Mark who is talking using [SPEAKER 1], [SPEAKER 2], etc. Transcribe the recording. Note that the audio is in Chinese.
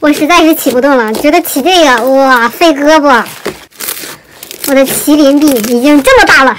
[SPEAKER 1] 我实在是起不动了觉得起这个哇费胳膊。我的麒麟臂已经这么大了。